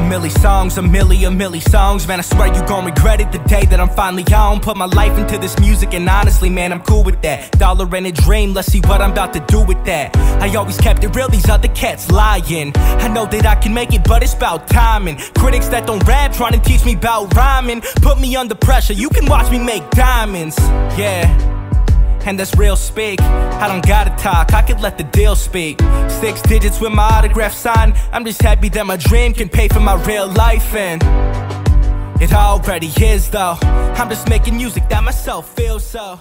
A milli songs, a milli, a milli songs. Man, I swear you gon' regret it the day that I'm finally home. Put my life into this music and honestly, man, I'm cool with that. Dollar and a dream, let's see what I'm about to do with that. I always kept it real, these other cats lying. I know that I can make it, but it's about timing. Critics that don't rap, trying to teach me about rhyming. Put me under pressure, you can watch me make diamonds. Yeah and that's real speak. I don't gotta talk, I could let the deal speak. Six digits with my autograph sign. I'm just happy that my dream can pay for my real life, and it already is though. I'm just making music that myself feels so.